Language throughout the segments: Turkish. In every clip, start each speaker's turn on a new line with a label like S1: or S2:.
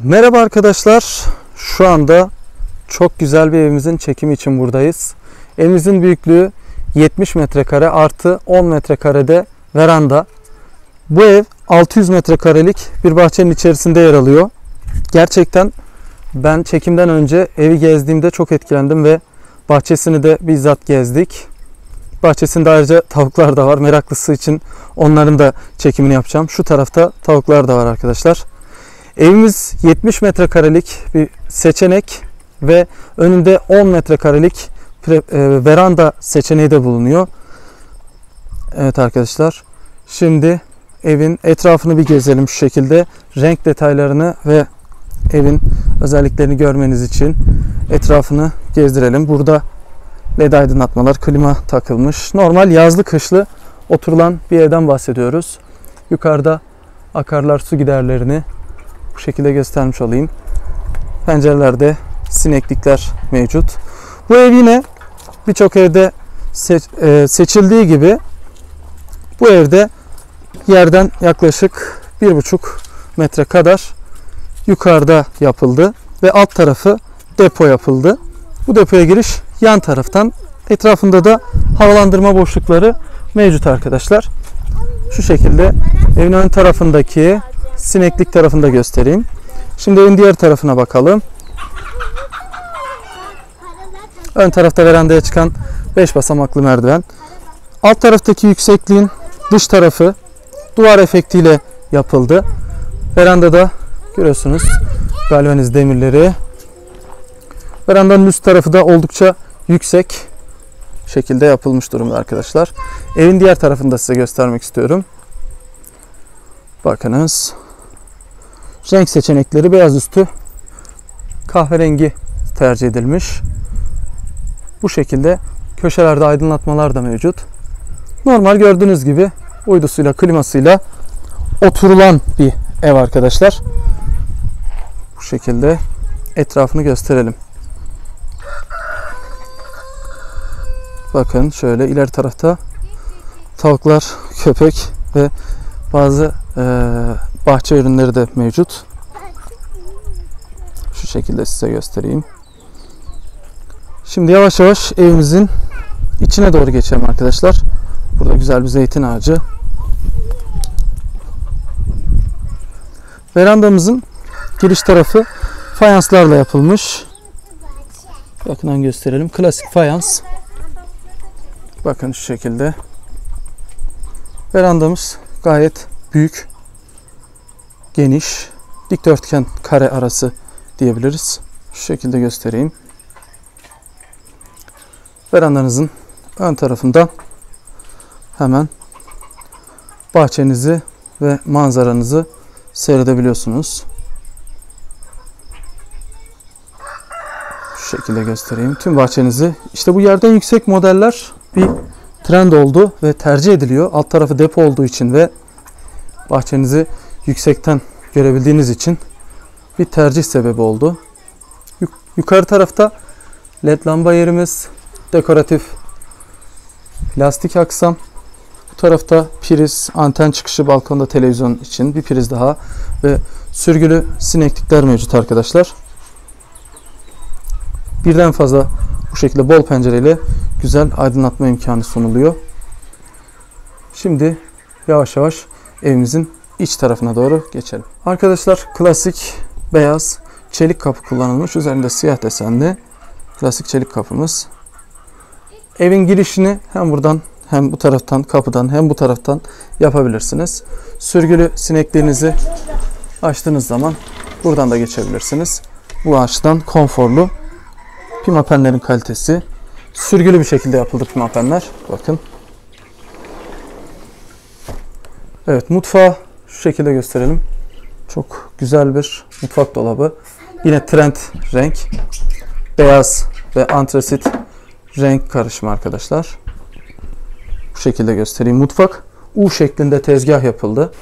S1: Merhaba arkadaşlar. Şu anda çok güzel bir evimizin çekimi için buradayız. Evimizin büyüklüğü 70 metrekare artı 10 metrekarede veranda. Bu ev 600 metrekarelik bir bahçenin içerisinde yer alıyor. Gerçekten ben çekimden önce evi gezdiğimde çok etkilendim ve bahçesini de bizzat gezdik. Bahçesinde ayrıca tavuklar da var. Meraklısı için onların da çekimini yapacağım. Şu tarafta tavuklar da var arkadaşlar. Evimiz 70 metrekarelik bir seçenek ve önünde 10 metrekarelik e, veranda seçeneği de bulunuyor. Evet arkadaşlar. Şimdi evin etrafını bir gezelim şu şekilde. Renk detaylarını ve evin özelliklerini görmeniz için etrafını gezdirelim. Burada led aydınlatmalar, klima takılmış. Normal yazlı kışlı oturulan bir evden bahsediyoruz. Yukarıda akarlar su giderlerini bu şekilde göstermiş olayım. Pencerelerde sineklikler mevcut. Bu ev yine birçok evde seç- e, seçildiği gibi bu evde yerden yaklaşık bir buçuk metre kadar yukarıda yapıldı ve alt tarafı depo yapıldı. Bu depoya giriş yan taraftan etrafında da havalandırma boşlukları mevcut arkadaşlar. Şu şekilde evin ön tarafındaki sineklik tarafını da göstereyim. Şimdi evin diğer tarafına bakalım. Ön tarafta verandaya çıkan 5 basamaklı merdiven. Alt taraftaki yüksekliğin dış tarafı duvar efektiyle yapıldı. Verandada görüyorsunuz galvaniz demirleri. Verandanın üst tarafı da oldukça yüksek şekilde yapılmış durumda arkadaşlar. Evin diğer tarafını da size göstermek istiyorum. Bakınız. Renk seçenekleri beyaz üstü kahverengi tercih edilmiş. Bu şekilde köşelerde aydınlatmalar da mevcut. Normal gördüğünüz gibi uydusuyla klimasıyla oturulan bir ev arkadaşlar. Bu şekilde etrafını gösterelim. Bakın şöyle ileri tarafta tavuklar, köpek ve bazı eee, bahçe ürünleri de mevcut. Şu şekilde size göstereyim. Şimdi yavaş yavaş evimizin içine doğru geçelim arkadaşlar. Burada güzel bir zeytin ağacı. Verandamızın giriş tarafı fayanslarla yapılmış. Yakından gösterelim. Klasik fayans. Bakın şu şekilde. Verandamız gayet büyük, geniş, dikdörtgen kare arası diyebiliriz. Şu şekilde göstereyim. Verandanızın ön tarafında hemen bahçenizi ve manzaranızı seyredebiliyorsunuz. Şu şekilde göstereyim. Tüm bahçenizi işte bu yerden yüksek modeller bir trend oldu ve tercih ediliyor. Alt tarafı depo olduğu için ve bahçenizi yüksekten görebildiğiniz için bir tercih sebebi oldu. Yuk- Yukarı tarafta led lamba yerimiz, dekoratif plastik aksam. Bu tarafta priz, anten çıkışı balkonda televizyon için bir priz daha ve sürgülü sineklikler mevcut arkadaşlar. Birden fazla bu şekilde bol pencereyle güzel aydınlatma imkanı sunuluyor. Şimdi yavaş yavaş evimizin iç tarafına doğru geçelim. Arkadaşlar klasik beyaz çelik kapı kullanılmış. Üzerinde siyah desenli klasik çelik kapımız. Evin girişini hem buradan hem bu taraftan kapıdan hem bu taraftan yapabilirsiniz. Sürgülü sinekliğinizi açtığınız zaman buradan da geçebilirsiniz. Bu açıdan konforlu. Pimapenlerin kalitesi sürgülü bir şekilde yapıldı pimapenler. Bakın. Evet mutfağı şu şekilde gösterelim. Çok güzel bir mutfak dolabı. Yine trend renk. Beyaz ve antrasit renk karışımı arkadaşlar. Bu şekilde göstereyim. Mutfak U şeklinde tezgah yapıldı.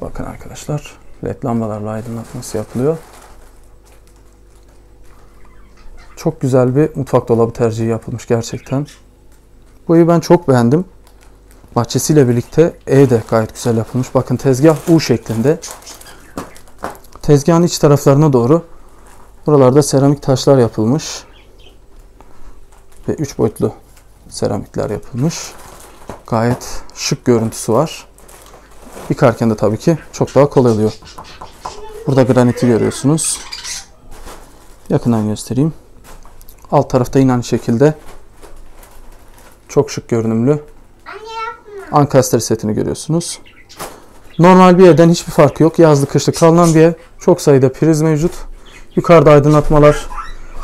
S1: Bakın arkadaşlar. LED lambalarla aydınlatması yapılıyor. Çok güzel bir mutfak dolabı tercihi yapılmış gerçekten. Bu ben çok beğendim. bahçesiyle birlikte E de gayet güzel yapılmış. Bakın tezgah U şeklinde. Tezgahın iç taraflarına doğru buralarda seramik taşlar yapılmış. Ve 3 boyutlu seramikler yapılmış. Gayet şık görüntüsü var. Yıkarken de tabii ki çok daha kolay oluyor. Burada graniti görüyorsunuz. Yakından göstereyim. Alt tarafta yine aynı şekilde çok şık görünümlü Ankastre setini görüyorsunuz. Normal bir evden hiçbir farkı yok. Yazlı kışlı kalınan bir ev. Çok sayıda priz mevcut. Yukarıda aydınlatmalar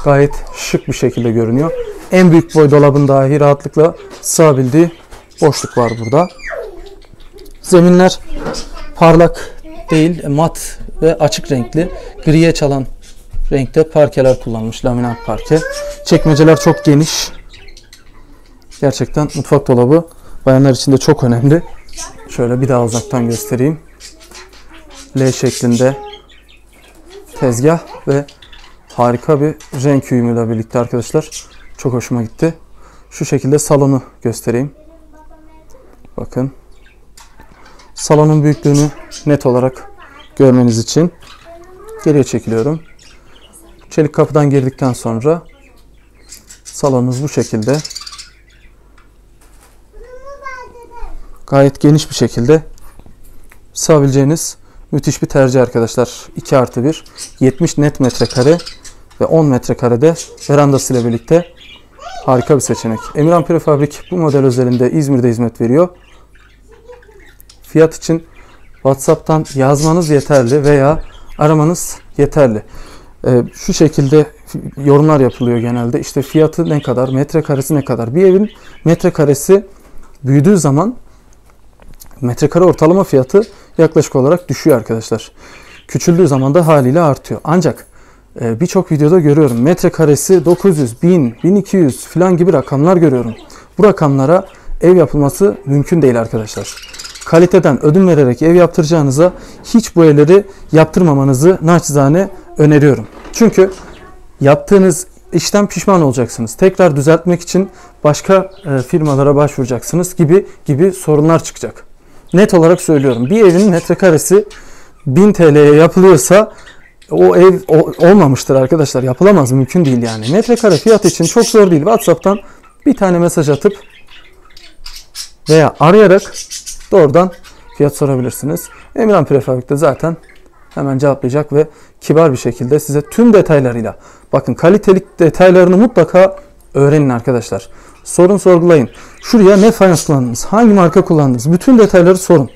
S1: gayet şık bir şekilde görünüyor. En büyük boy dolabın dahi rahatlıkla sığabildiği boşluk var burada. Zeminler parlak değil, mat ve açık renkli. Griye çalan renkte parkeler kullanılmış. Laminat parke. Çekmeceler çok geniş. Gerçekten mutfak dolabı bayanlar için de çok önemli. Şöyle bir daha uzaktan göstereyim. L şeklinde tezgah ve harika bir renk uyumuyla birlikte arkadaşlar. Çok hoşuma gitti. Şu şekilde salonu göstereyim. Bakın. Salonun büyüklüğünü net olarak görmeniz için geriye çekiliyorum. Çelik kapıdan girdikten sonra salonumuz bu şekilde. Gayet geniş bir şekilde sığabileceğiniz müthiş bir tercih arkadaşlar. 2 artı 1 70 net metrekare ve 10 metrekarede verandasıyla birlikte harika bir seçenek. Emirhan Prefabrik bu model özelinde İzmir'de hizmet veriyor. Fiyat için WhatsApp'tan yazmanız yeterli veya aramanız yeterli. Ee, şu şekilde yorumlar yapılıyor genelde. İşte fiyatı ne kadar, metrekaresi ne kadar. Bir evin metrekaresi büyüdüğü zaman metrekare ortalama fiyatı yaklaşık olarak düşüyor arkadaşlar. Küçüldüğü zaman da haliyle artıyor. Ancak e, birçok videoda görüyorum metrekaresi 900, 1000, 1200 falan gibi rakamlar görüyorum. Bu rakamlara ev yapılması mümkün değil arkadaşlar. Kaliteden ödün vererek ev yaptıracağınıza hiç bu evleri yaptırmamanızı naçizane öneriyorum. Çünkü yaptığınız işten pişman olacaksınız. Tekrar düzeltmek için başka e, firmalara başvuracaksınız gibi gibi sorunlar çıkacak. Net olarak söylüyorum. Bir evin metrekaresi 1000 TL'ye yapılıyorsa o ev olmamıştır arkadaşlar. Yapılamaz. Mümkün değil yani. Metrekare fiyat için çok zor değil. WhatsApp'tan bir tane mesaj atıp veya arayarak doğrudan fiyat sorabilirsiniz. Emirhan Prefabrik'te zaten hemen cevaplayacak ve kibar bir şekilde size tüm detaylarıyla bakın kalitelik detaylarını mutlaka öğrenin arkadaşlar. Sorun sorgulayın. Şuraya ne fayans kullandınız? Hangi marka kullandınız? Bütün detayları sorun.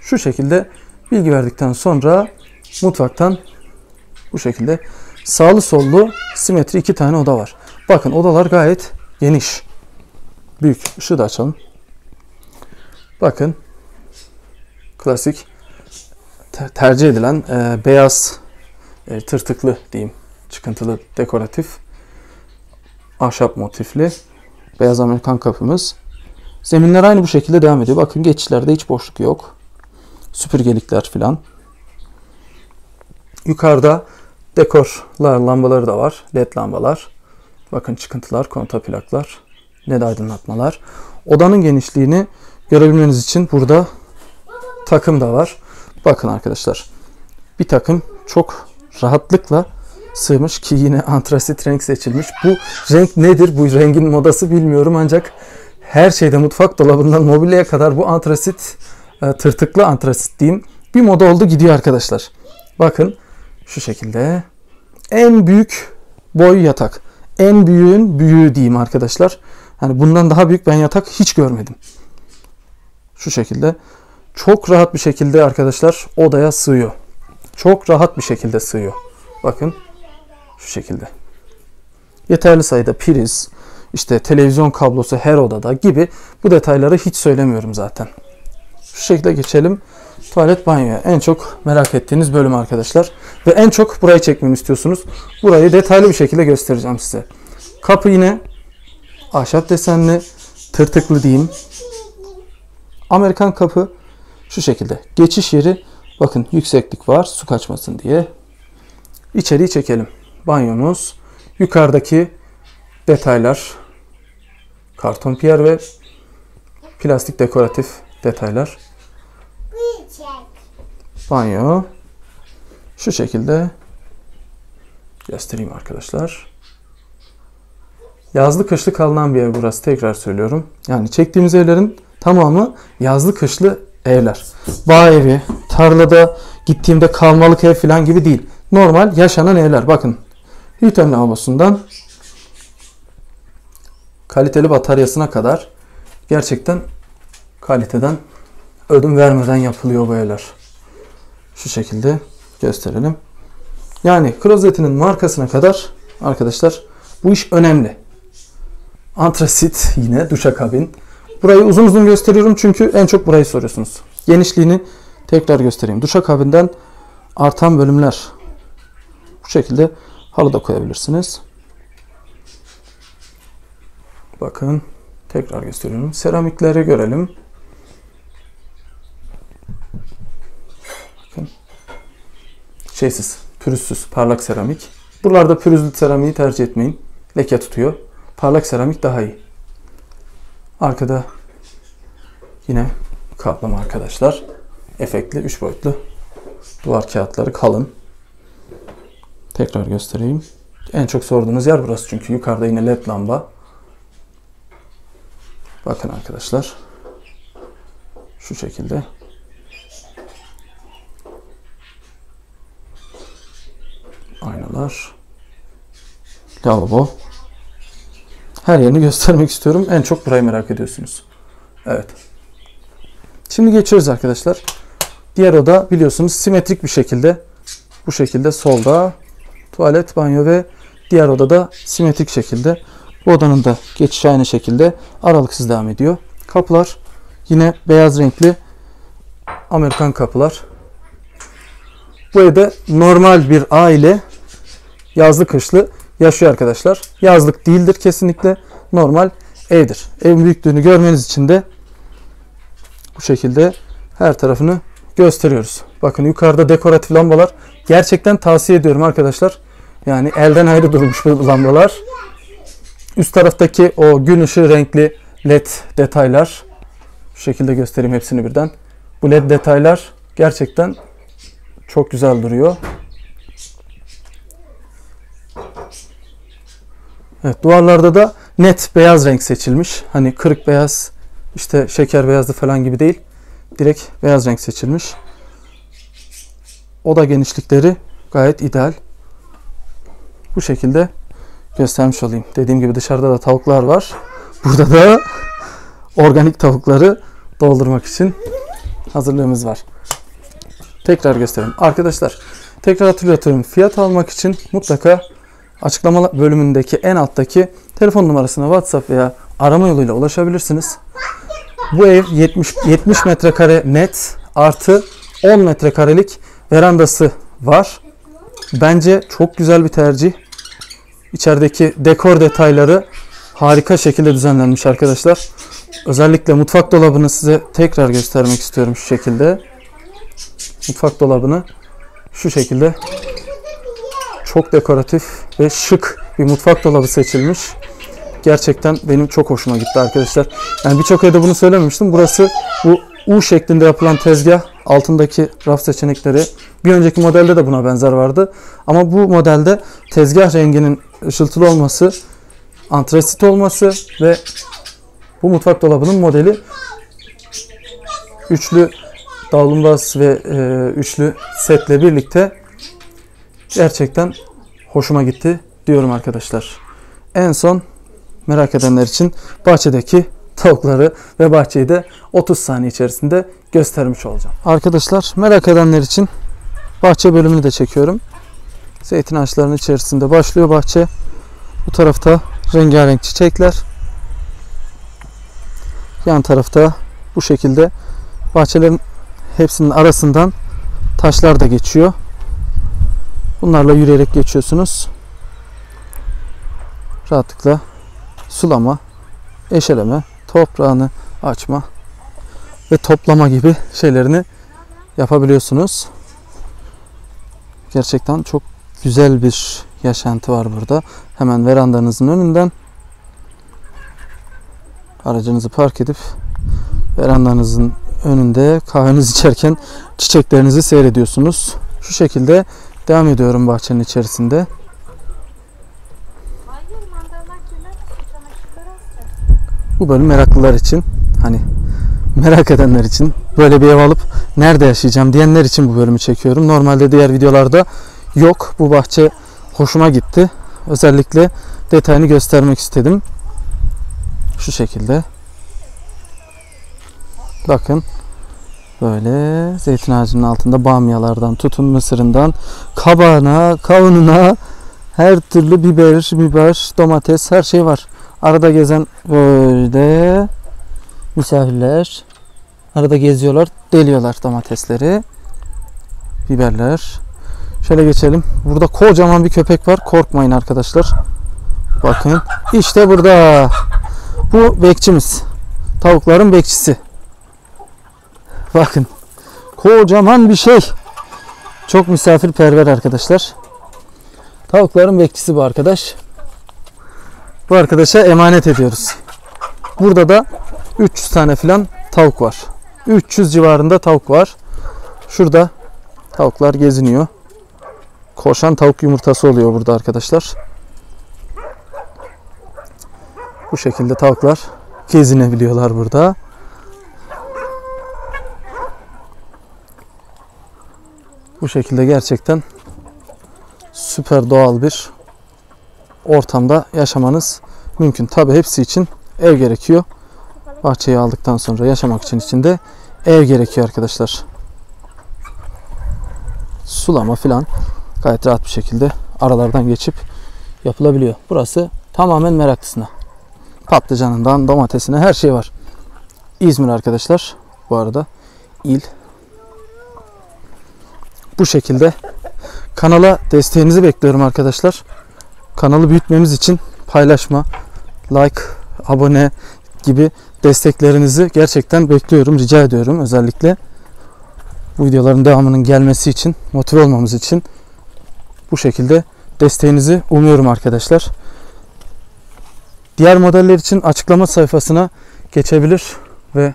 S1: Şu şekilde bilgi verdikten sonra mutfaktan bu şekilde sağlı sollu simetri iki tane oda var. Bakın odalar gayet geniş. Büyük. Işığı da açalım. Bakın klasik tercih edilen e, beyaz e, tırtıklı diyeyim çıkıntılı dekoratif ahşap motifli beyaz Amerikan kapımız. Zeminler aynı bu şekilde devam ediyor. Bakın geçişlerde hiç boşluk yok. Süpürgelikler filan. Yukarıda dekorlar lambaları da var. LED lambalar. Bakın çıkıntılar, konta plaklar, led aydınlatmalar. Odanın genişliğini görebilmeniz için burada takım da var. Bakın arkadaşlar. Bir takım çok rahatlıkla sığmış ki yine antrasit renk seçilmiş. Bu renk nedir? Bu rengin modası bilmiyorum ancak her şeyde mutfak dolabından mobilyaya kadar bu antrasit e, tırtıklı antrasit diyeyim bir moda oldu gidiyor arkadaşlar. Bakın şu şekilde en büyük boy yatak. En büyüğün büyüğü diyeyim arkadaşlar. Yani bundan daha büyük ben yatak hiç görmedim. Şu şekilde çok rahat bir şekilde arkadaşlar odaya sığıyor. Çok rahat bir şekilde sığıyor. Bakın şu şekilde. Yeterli sayıda priz, işte televizyon kablosu her odada gibi bu detayları hiç söylemiyorum zaten. Şu şekilde geçelim. Tuvalet banyoya. En çok merak ettiğiniz bölüm arkadaşlar. Ve en çok burayı çekmemi istiyorsunuz. Burayı detaylı bir şekilde göstereceğim size. Kapı yine ahşap desenli, tırtıklı diyeyim. Amerikan kapı şu şekilde. Geçiş yeri bakın yükseklik var su kaçmasın diye. İçeriği çekelim. Banyomuz. Yukarıdaki detaylar karton piyer ve Plastik dekoratif detaylar. Banyo. Şu şekilde göstereyim arkadaşlar. Yazlı kışlı kalınan bir ev burası tekrar söylüyorum. Yani çektiğimiz evlerin tamamı yazlı kışlı evler. Bağ evi, tarlada gittiğimde kalmalık ev falan gibi değil. Normal yaşanan evler. Bakın Hüten lavabosundan kaliteli bataryasına kadar gerçekten kaliteden ödün vermeden yapılıyor bu evler. Şu şekilde gösterelim. Yani klozetinin markasına kadar arkadaşlar bu iş önemli. Antrasit yine duşakabin. Burayı uzun uzun gösteriyorum çünkü en çok burayı soruyorsunuz. Genişliğini tekrar göstereyim. Duşakabinden artan bölümler. Bu şekilde halı da koyabilirsiniz. Bakın tekrar gösteriyorum. Seramikleri görelim. Bakın. Şeysiz, pürüzsüz, parlak seramik. Buralarda pürüzlü seramiği tercih etmeyin. Leke tutuyor. Parlak seramik daha iyi. Arkada yine kaplama arkadaşlar. Efektli, 3 boyutlu. Duvar kağıtları kalın. Tekrar göstereyim. En çok sorduğunuz yer burası çünkü yukarıda yine led lamba. Bakın arkadaşlar. Şu şekilde. Aynalar. Lavabo. Her yerini göstermek istiyorum. En çok burayı merak ediyorsunuz. Evet. Şimdi geçiyoruz arkadaşlar. Diğer oda biliyorsunuz simetrik bir şekilde bu şekilde solda tuvalet, banyo ve diğer odada simetrik şekilde. Bu odanın da geçişi aynı şekilde aralıksız devam ediyor. Kapılar yine beyaz renkli Amerikan kapılar. Bu evde normal bir aile yazlı kışlı yaşıyor arkadaşlar. Yazlık değildir kesinlikle. Normal evdir. Evin büyüklüğünü görmeniz için de bu şekilde her tarafını gösteriyoruz. Bakın yukarıda dekoratif lambalar. Gerçekten tavsiye ediyorum arkadaşlar. Yani elden ayrı durmuş bu lambalar. Üst taraftaki o gün ışığı renkli led detaylar. Şu şekilde göstereyim hepsini birden. Bu led detaylar gerçekten çok güzel duruyor. Evet, duvarlarda da net beyaz renk seçilmiş. Hani kırık beyaz, işte şeker beyazlı falan gibi değil. Direkt beyaz renk seçilmiş. Oda genişlikleri gayet ideal. Bu şekilde göstermiş olayım. Dediğim gibi dışarıda da tavuklar var. Burada da organik tavukları doldurmak için hazırlığımız var. Tekrar göstereyim. Arkadaşlar tekrar hatırlatıyorum. Fiyat almak için mutlaka açıklama bölümündeki en alttaki telefon numarasına WhatsApp veya arama yoluyla ulaşabilirsiniz. Bu ev 70 70 metrekare net artı 10 metrekarelik verandası var. Bence çok güzel bir tercih. İçerideki dekor detayları harika şekilde düzenlenmiş arkadaşlar. Özellikle mutfak dolabını size tekrar göstermek istiyorum şu şekilde. Mutfak dolabını şu şekilde çok dekoratif ve şık bir mutfak dolabı seçilmiş. Gerçekten benim çok hoşuma gitti arkadaşlar. Yani birçok evde bunu söylememiştim. Burası bu U şeklinde yapılan tezgah altındaki raf seçenekleri bir önceki modelde de buna benzer vardı. Ama bu modelde tezgah renginin ışıltılı olması, antrasit olması ve bu mutfak dolabının modeli üçlü davlumbaz ve e, üçlü setle birlikte gerçekten hoşuma gitti diyorum arkadaşlar. En son merak edenler için bahçedeki tavukları ve bahçeyi de 30 saniye içerisinde göstermiş olacağım. Arkadaşlar merak edenler için bahçe bölümünü de çekiyorum. Zeytin ağaçlarının içerisinde başlıyor bahçe. Bu tarafta rengarenk çiçekler. Yan tarafta bu şekilde bahçelerin hepsinin arasından taşlar da geçiyor. Bunlarla yürüyerek geçiyorsunuz. Rahatlıkla sulama, eşeleme, toprağını açma ve toplama gibi şeylerini yapabiliyorsunuz. Gerçekten çok güzel bir yaşantı var burada. Hemen verandanızın önünden aracınızı park edip Verandanızın önünde kahvenizi içerken çiçeklerinizi seyrediyorsunuz. Şu şekilde devam ediyorum bahçenin içerisinde. Bu bölüm meraklılar için hani merak edenler için böyle bir ev alıp nerede yaşayacağım diyenler için bu bölümü çekiyorum. Normalde diğer videolarda yok. Bu bahçe hoşuma gitti. Özellikle detayını göstermek istedim. Şu şekilde. Bakın böyle zeytin ağacının altında bamyalardan tutun mısırından kabağına, kavununa her türlü biber, biber, domates her şey var. Arada gezen böyle misafirler arada geziyorlar, deliyorlar domatesleri, biberler. Şöyle geçelim. Burada kocaman bir köpek var. Korkmayın arkadaşlar. Bakın. işte burada. Bu bekçimiz. Tavukların bekçisi. Bakın. Kocaman bir şey. Çok misafirperver arkadaşlar. Tavukların bekçisi bu arkadaş. Bu arkadaşa emanet ediyoruz. Burada da 300 tane filan tavuk var. 300 civarında tavuk var. Şurada tavuklar geziniyor. Koşan tavuk yumurtası oluyor burada arkadaşlar. Bu şekilde tavuklar gezinebiliyorlar burada. Bu şekilde gerçekten süper doğal bir ortamda yaşamanız mümkün. Tabi hepsi için ev gerekiyor. Bahçeyi aldıktan sonra yaşamak için içinde ev gerekiyor arkadaşlar. Sulama filan gayet rahat bir şekilde aralardan geçip yapılabiliyor. Burası tamamen meraklısına. Patlıcanından domatesine her şey var. İzmir arkadaşlar bu arada il. Bu şekilde kanala desteğinizi bekliyorum arkadaşlar. Kanalı büyütmemiz için paylaşma, like, abone gibi desteklerinizi gerçekten bekliyorum, rica ediyorum özellikle. Bu videoların devamının gelmesi için, motive olmamız için bu şekilde desteğinizi umuyorum arkadaşlar. Diğer modeller için açıklama sayfasına geçebilir ve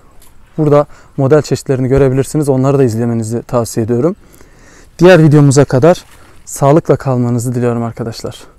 S1: burada model çeşitlerini görebilirsiniz. Onları da izlemenizi tavsiye ediyorum. Diğer videomuza kadar sağlıkla kalmanızı diliyorum arkadaşlar.